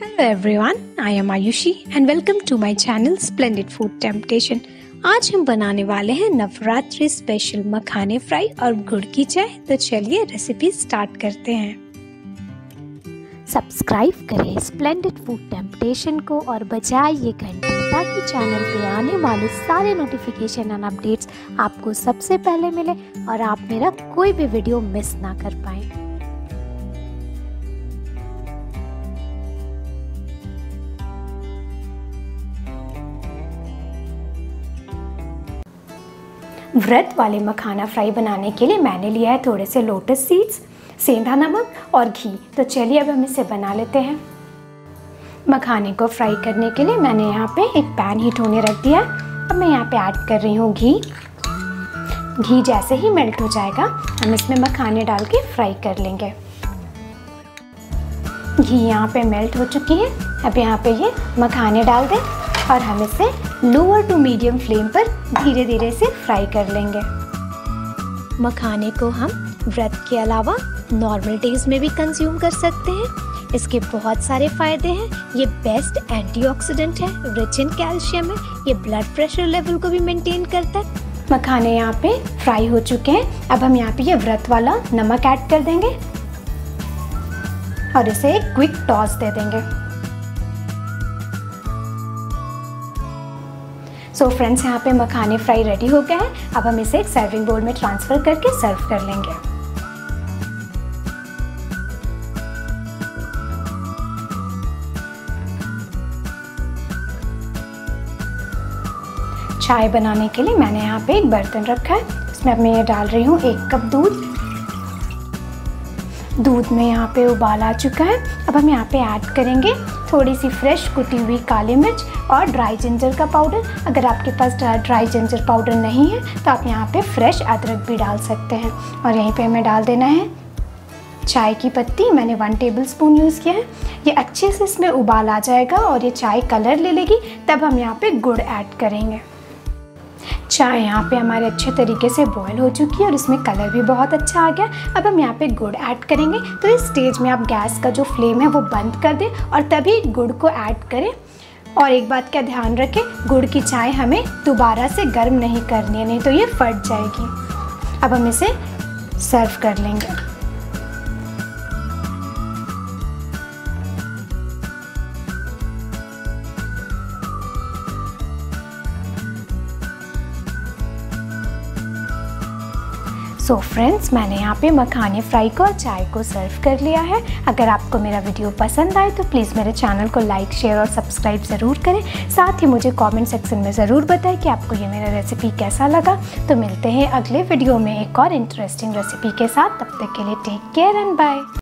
Hello everyone, I am Ayushi and welcome to my channel Splendid Food Temptation. आज हम बनाने वाले हैं नवरात्रि स्पेशल मखाने फ्राई और गुड़ की चाय तो चलिए रेसिपी स्टार्ट करते हैं सब्सक्राइब करें स्प्लेंडेड फ़ूड टेम्पटेशन को और बजाइए घंटे ताकि चैनल पे आने वाले सारे नोटिफिकेशन एंड अपडेट्स आपको सबसे पहले मिले और आप मेरा कोई भी वीडियो मिस ना कर पाएँ। व्रत वाले मखाना फ्राई बनाने के लिए मैंने लिया है थोड़े से लोटस सीड्स सेंधा नमक और घी। तो चलिए अब हम इसे बना लेते हैं। मखाने को फ्राई करने के लिए मैंने यहाँ पे एक पैन हीट होने रख दिया अब मैं यहाँ पे ऐड कर रही हूँ घी। घी जैसे ही मेल्ट हो जाएगा, हम इसमें मखाने डाल के फ्राई कर लेंगे। घी यहाँ पे मेल्ट हो चुकी है। अब यहाँ पे ये मखाने डाल दें। और हम इसे लोअर टू मीडियम फ्लेम पर धीरे धीरे से फ्राई कर लेंगे। मखाने को हम व्रत के अलावा नॉर्मल डेज़ में भी कंज्यूम कर सकते हैं। इसके बहुत सारे फ़ायदे हैं। ये बेस्ट एंटीऑक्सीडेंट है रिच इन कैल्शियम है। ये ब्लड प्रेशर लेवल को भी मेंटेन करता है। मखाने यहाँ पे फ्राई हो चुके हैं। अब हम यहाँ पे ये व्रत वाला नमक ऐड कर देंगे। और इसे एक क्विक टॉस दे देंगे। सो फ्रेंड्स यहाँ पे मखाने फ्राई रेडी हो गए हैं। अब हम इसे एक सर्विंग बोल में ट्रांसफ़र करके सर्व कर लेंगे। चाय बनाने के लिए मैंने यहाँ पे एक बर्तन रखा है। इसमें अब मैं ये डाल रही हूँ एक कप दूध। दूध में यहाँ पे उबाल आ चुका है। अब हम यहाँ पे ऐड करेंगे थोड़ी सी फ्रेश कुटी हुई काली मिर्च और ड्राई जिंजर का पाउडर अगर आपके पास ड्राई जिंजर पाउडर नहीं है तो आप यहाँ पे फ्रेश अदरक भी डाल सकते हैं। और यहीं पे हमें डाल देना है चाय की पत्ती। मैंने वन टेबल स्पून यूज़ किया है। ये अच्छे से इसमें उबाल आ जाएगा और ये चाय कलर ले लेगी। तब हम यहाँ पे गुड़ ऐड करेंगे। चाय यहाँ पे हमारे अच्छे तरीके से बॉईल हो चुकी है और इसमें कलर भी बहुत अच्छा आ गया अब हम यहाँ पे गुड़ ऐड करेंगे। तो इस स्टेज में आप गैस का जो फ्लेम है वो बंद कर दें और तभी गुड़ को ऐड करें। और एक बात का ध्यान रखें, गुड़ की चाय हमें दोबारा से गर्म नहीं करनी है, नहीं तो ये फट जाएगी। अब हम इसे सर्व कर लेंगे। सो so फ्रेंड्स मैंने यहाँ पे मखाने फ्राई को और चाय को सर्व कर लिया है। अगर आपको मेरा वीडियो पसंद आए तो प्लीज़ मेरे चैनल को लाइक शेयर और सब्सक्राइब ज़रूर करें। साथ ही मुझे कमेंट सेक्शन में ज़रूर बताएँ कि आपको ये मेरा रेसिपी कैसा लगा। तो मिलते हैं अगले वीडियो में एक और इंटरेस्टिंग रेसिपी के साथ। तब तक के लिए टेक केयर एंड बाय